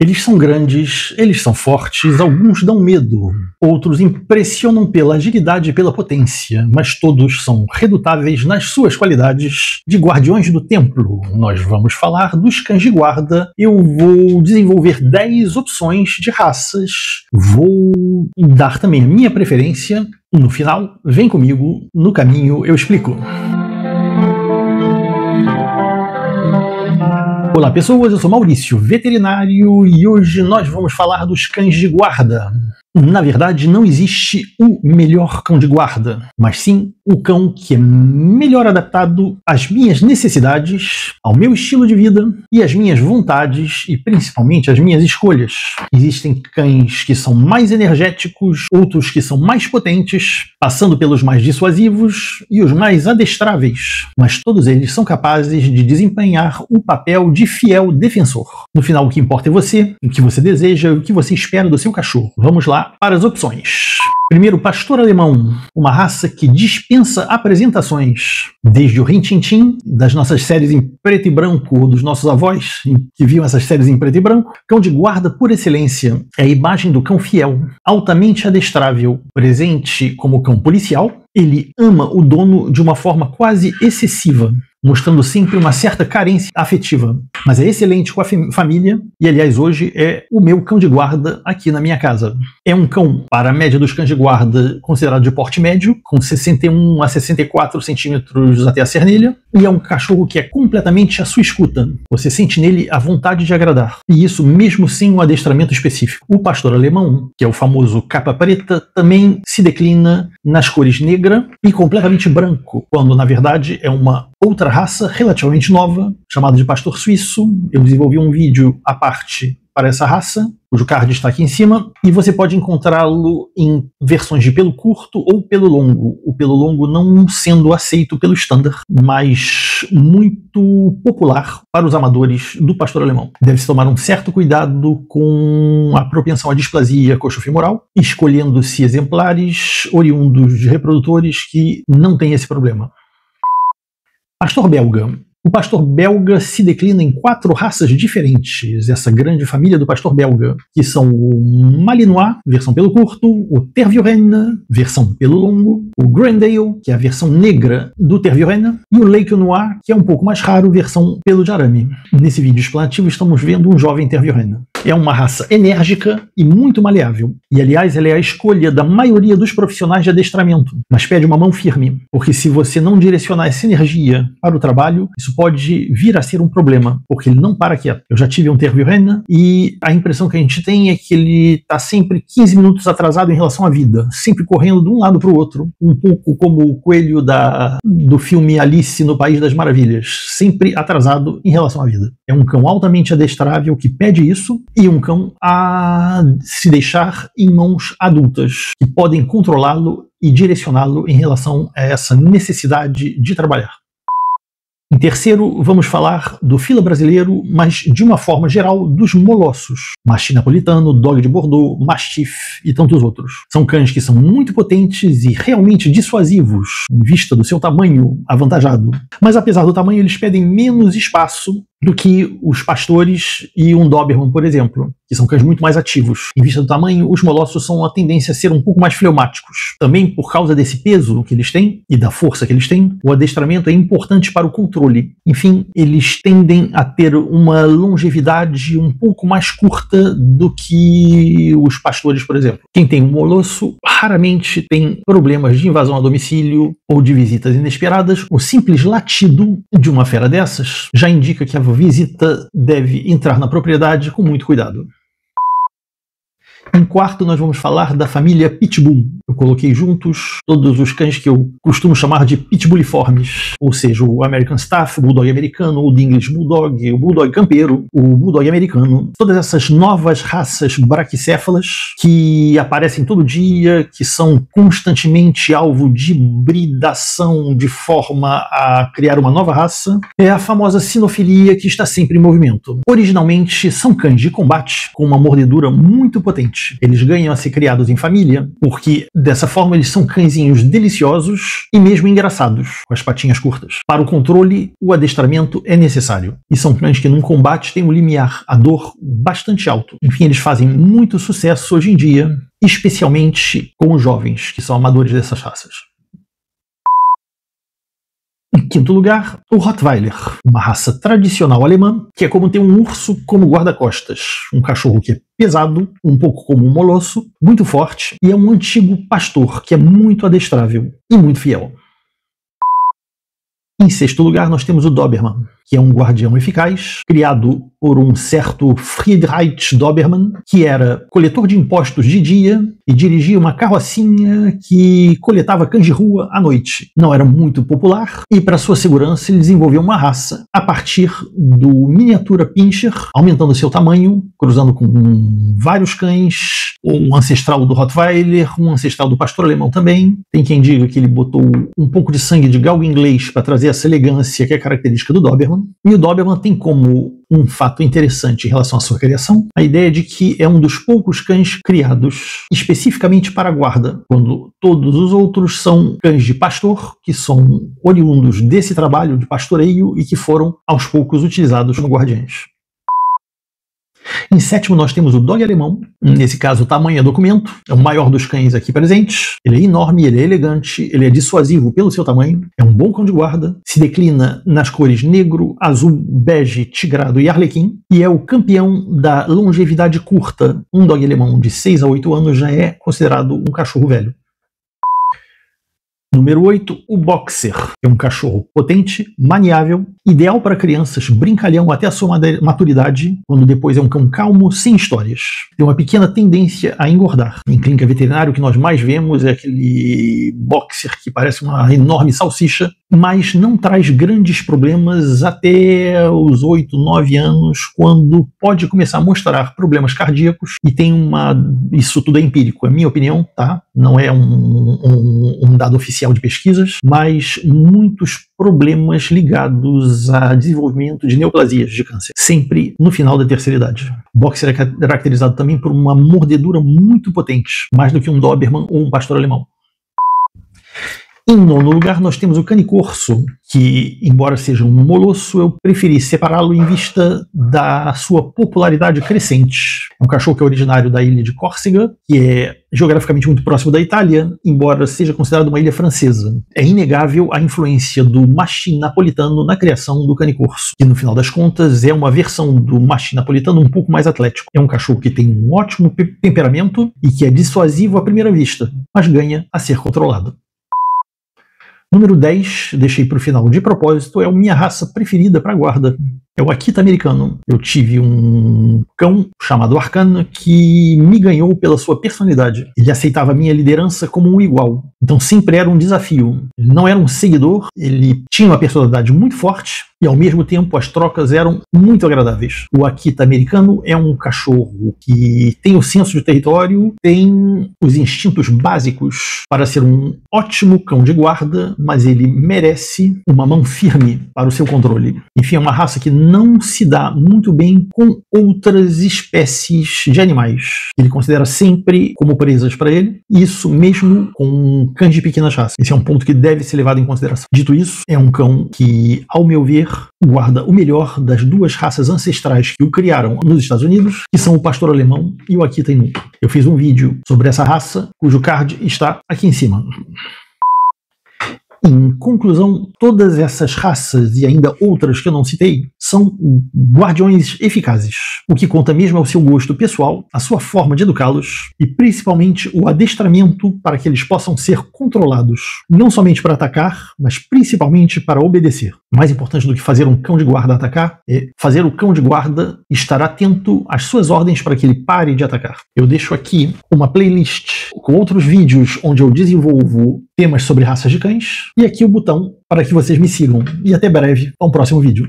Eles são grandes, eles são fortes, alguns dão medo, outros impressionam pela agilidade e pela potência, mas todos são redutáveis nas suas qualidades de guardiões do templo. Nós vamos falar dos cães de guarda. Eu vou desenvolver 10 opções de raças, vou dar também a minha preferência. No final, vem comigo, no caminho eu explico. Olá pessoas, eu sou Maurício, veterinário, e hoje nós vamos falar dos cães de guarda. Na verdade, não existe o melhor cão de guarda, mas sim o cão que é melhor adaptado às minhas necessidades, ao meu estilo de vida e às minhas vontades e principalmente às minhas escolhas. Existem cães que são mais energéticos, outros que são mais potentes, passando pelos mais dissuasivos e os mais adestráveis, mas todos eles são capazes de desempenhar o papel de fiel defensor. No final, o que importa é você, o que você deseja o que você espera do seu cachorro. Vamos lá para as opções. Primeiro, pastor alemão, uma raça que dispensa apresentações, desde o Rintintim, das nossas séries em preto e branco, dos nossos avós que viam essas séries em preto e branco. Cão de guarda por excelência, é a imagem do cão fiel, altamente adestrável, presente como cão policial. Ele ama o dono de uma forma quase excessiva, mostrando sempre uma certa carência afetiva. Mas é excelente com a família e, aliás, hoje é o meu cão de guarda aqui na minha casa. É um cão, para a média dos cães de guarda, considerado de porte médio, com 61 a 64 centímetros até a cernilha, e é um cachorro que é completamente à sua escuta. Você sente nele a vontade de agradar. E isso mesmo sem um adestramento específico. O pastor alemão, que é o famoso capa preta, também se declina nas cores negra e completamente branco, quando na verdade é uma outra raça relativamente nova, chamada de pastor suíço. Eu desenvolvi um vídeo à parte para essa raça, cujo card está aqui em cima, e você pode encontrá-lo em versões de pelo curto ou pelo longo. O pelo longo não sendo aceito pelo standard, mas muito popular para os amadores do pastor alemão. Deve-se tomar um certo cuidado com a propensão à displasia coxofemoral, escolhendo-se exemplares oriundos de reprodutores que não têm esse problema. Pastor belga. O pastor belga se declina em quatro raças diferentes, essa grande família do pastor belga, que são o Malinois, versão pelo curto, o Tervuren, versão pelo longo, o Grandale, que é a versão negra do Tervuren, e o Lake Noir, que é um pouco mais raro, versão pelo de arame. Nesse vídeo explanativo estamos vendo um jovem Tervuren. É uma raça enérgica e muito maleável. E, aliás, ela é a escolha da maioria dos profissionais de adestramento, mas pede uma mão firme, porque se você não direcionar essa energia para o trabalho, isso pode vir a ser um problema, porque ele não para quieto. Eu já tive um Tervuren e a impressão que a gente tem é que ele está sempre 15 minutos atrasado em relação à vida, sempre correndo de um lado para o outro, um pouco como o coelho da, do filme Alice no País das Maravilhas, sempre atrasado em relação à vida. É um cão altamente adestrável que pede isso e um cão a se deixar em mãos adultas, que podem controlá-lo e direcioná-lo em relação a essa necessidade de trabalhar. Em terceiro, vamos falar do fila brasileiro, mas de uma forma geral dos molossos. Mastim napolitano, dog de Bordeaux, mastiff e tantos outros. São cães que são muito potentes e realmente dissuasivos, em vista do seu tamanho avantajado. Mas apesar do tamanho, eles pedem menos espaço do que os pastores e um Doberman, por exemplo, que são cães muito mais ativos. Em vista do tamanho, os molossos são a tendência a ser um pouco mais fleumáticos. Também por causa desse peso que eles têm e da força que eles têm, o adestramento é importante para o controle. Enfim, eles tendem a ter uma longevidade um pouco mais curta do que os pastores, por exemplo. Quem tem um molosso raramente tem problemas de invasão a domicílio ou de visitas inesperadas. O simples latido de uma fera dessas já indica que a visita deve entrar na propriedade com muito cuidado. Em quarto, nós vamos falar da família Pitbull. Eu coloquei juntos todos os cães que eu costumo chamar de pitbulliformes, ou seja, o American Staff, o Bulldog americano, o English Bulldog, o Bulldog campeiro, o Bulldog americano. Todas essas novas raças braquicéfalas que aparecem todo dia, que são constantemente alvo de hibridação de forma a criar uma nova raça, é a famosa sinofilia que está sempre em movimento. Originalmente são cães de combate com uma mordedura muito potente eles ganham a ser criados em família, porque dessa forma eles são cãezinhos deliciosos e mesmo engraçados, com as patinhas curtas. Para o controle, o adestramento é necessário. E são cães que num combate têm um limiar, a dor, bastante alto. Enfim, eles fazem muito sucesso hoje em dia, especialmente com os jovens, que são amadores dessas raças. Em quinto lugar, o Rottweiler, uma raça tradicional alemã que é como ter um urso como guarda-costas, um cachorro que é pesado, um pouco como um molosso, muito forte e é um antigo pastor que é muito adestrável e muito fiel. Em sexto lugar, nós temos o Doberman, que é um guardião eficaz, criado por um certo Friedrich Dobermann, que era coletor de impostos de dia e dirigia uma carrocinha que coletava cães de rua à noite. Não era muito popular e, para sua segurança, ele desenvolveu uma raça a partir do miniatura pincher, aumentando seu tamanho, cruzando com vários cães, um ancestral do Rottweiler, um ancestral do pastor alemão também. Tem quem diga que ele botou um pouco de sangue de galgo inglês para trazer essa elegância que é característica do Doberman. E o Doberman tem como um fato interessante em relação à sua criação, a ideia de que é um dos poucos cães criados especificamente para guarda, quando todos os outros são cães de pastor, que são oriundos desse trabalho de pastoreio e que foram aos poucos utilizados como guardiães. Em sétimo, nós temos o dog alemão. Nesse caso, o tamanho é documento. É o maior dos cães aqui presentes. Ele é enorme, ele é elegante, ele é dissuasivo pelo seu tamanho. É um bom cão de guarda. Se declina nas cores negro, azul, bege, tigrado e arlequim. E é o campeão da longevidade curta. Um dog alemão de 6 a 8 anos já é considerado um cachorro velho. Número 8, o Boxer. É um cachorro potente, maniável, ideal para crianças, brincalhão até a sua maturidade, quando depois é um cão calmo, sem histórias. Tem uma pequena tendência a engordar. Em clínica veterinária, o que nós mais vemos é aquele Boxer que parece uma enorme salsicha, mas não traz grandes problemas até os 8, 9 anos, quando pode começar a mostrar problemas cardíacos e tem uma. Isso tudo é empírico, é minha opinião, tá? Não é um, um, um dado oficial de pesquisas, mas muitos problemas ligados a desenvolvimento de neoplasias de câncer, sempre no final da terceira idade. O boxer é caracterizado também por uma mordedura muito potente, mais do que um Doberman ou um pastor alemão. Em nono lugar, nós temos o cane corso, que, embora seja um molosso, eu preferi separá-lo em vista da sua popularidade crescente. É um cachorro que é originário da ilha de Córcega, que é geograficamente muito próximo da Itália, embora seja considerado uma ilha francesa. É inegável a influência do mastim napolitano na criação do cane corso, que no final das contas é uma versão do mastim napolitano um pouco mais atlético. É um cachorro que tem um ótimo temperamento e que é dissuasivo à primeira vista, mas ganha a ser controlado. Número 10, deixei para o final de propósito, é a minha raça preferida para guarda. É o Akita americano. Eu tive um cão chamado Arcana que me ganhou pela sua personalidade. Ele aceitava minha liderança como um igual. Então sempre era um desafio. Ele não era um seguidor, ele tinha uma personalidade muito forte e ao mesmo tempo as trocas eram muito agradáveis. O Akita americano é um cachorro que tem o senso de território, tem os instintos básicos para ser um ótimo cão de guarda, mas ele merece uma mão firme para o seu controle. Enfim, é uma raça que não se dá muito bem com outras espécies de animais. Ele considera sempre como presas para ele, isso mesmo com cães de pequenas raças. Esse é um ponto que deve ser levado em consideração. Dito isso, é um cão que, ao meu ver, guarda o melhor das duas raças ancestrais que o criaram nos Estados Unidos, que são o pastor alemão e o Akita Inu. Eu fiz um vídeo sobre essa raça, cujo card está aqui em cima. Em conclusão, todas essas raças e ainda outras que eu não citei são guardiões eficazes. O que conta mesmo é o seu gosto pessoal, a sua forma de educá-los e principalmente o adestramento para que eles possam ser controlados, não somente para atacar, mas principalmente para obedecer. Mais importante do que fazer um cão de guarda atacar é fazer o cão de guarda estar atento às suas ordens para que ele pare de atacar. Eu deixo aqui uma playlist com outros vídeos onde eu desenvolvo temas sobre raças de cães e aqui o botão para que vocês me sigam. E até breve, a um próximo vídeo.